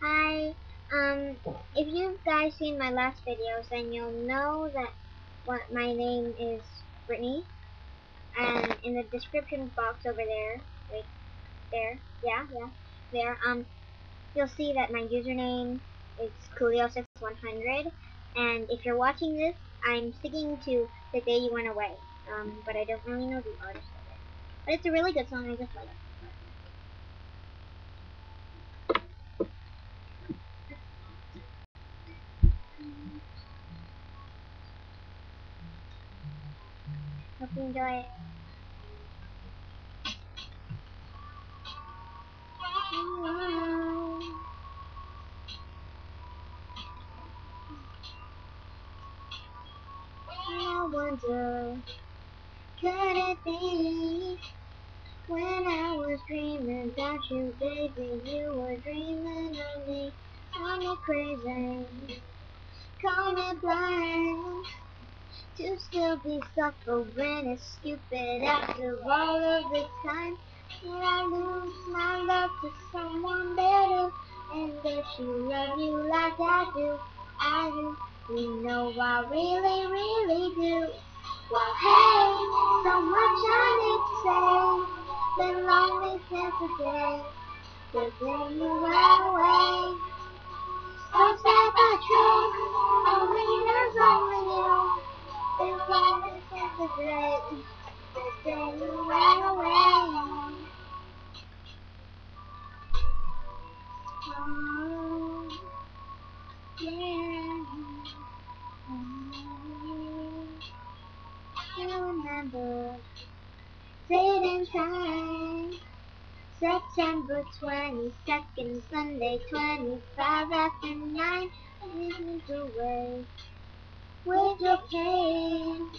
Hi. Um, if you guys seen my last videos, then you'll know that what my name is Brittany. And in the description box over there, wait, there, yeah, yeah, there, um, you'll see that my username is Coolio6100. And if you're watching this, I'm sticking to The Day You Went Away. Um, but I don't really know the artist of it. But it's a really good song, I just like it. Hope you enjoy it. I wonder, could it be when I was dreaming about you, baby, you were dreaming of me? Call me crazy, call me blind. To still be suffering is stupid after all of this time. Did I lose my love to someone better? And does she love you like I do? I do. You know I really, really do. Well, hey, so much I need to say. Been lonely since the day, the day you went away. Remember sitting time. September 22nd, Sunday, 25 after 9. Leading away with your pain.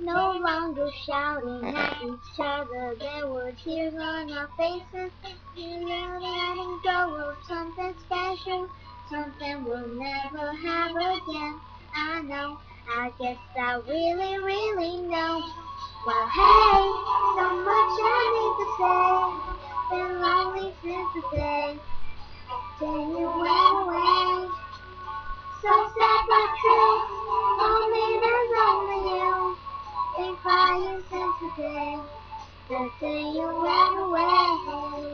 No longer shouting at each other, there were tears on our faces. You were letting go of something special, something we'll never have again. I know, I guess I really, really know. Well, hey, so much I need to say. Been lonely since the day, day you went away. So sad but true, only there's only you. Been crying since the day, the day you went away.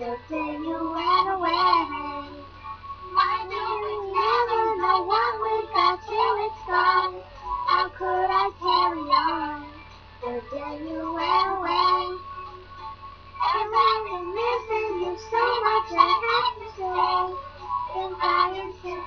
the day you went away. I we never know what we got till it's gone. How could I carry on the day you went away? As I've been missing you so much, I have to say. Been crying since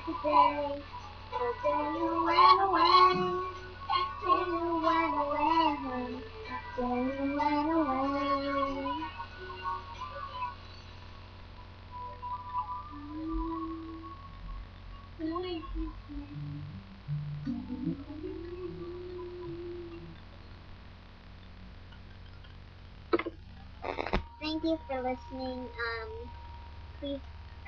Thank you for listening. Um, please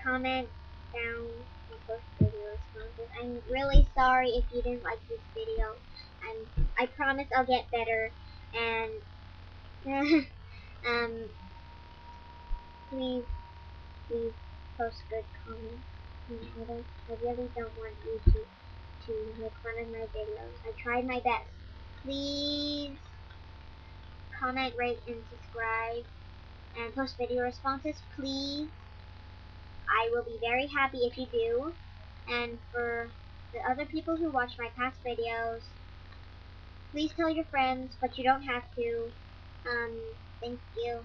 comment down and post video responses. I'm really sorry if you didn't like this video. I'm, I promise I'll get better. And um, please, please post good comments. I I really don't want you to to make fun of my videos. I tried my best. Please comment, rate, and subscribe, and post video responses, please. I will be very happy if you do. And for the other people who watch my past videos, please tell your friends, but you don't have to. Um, thank you.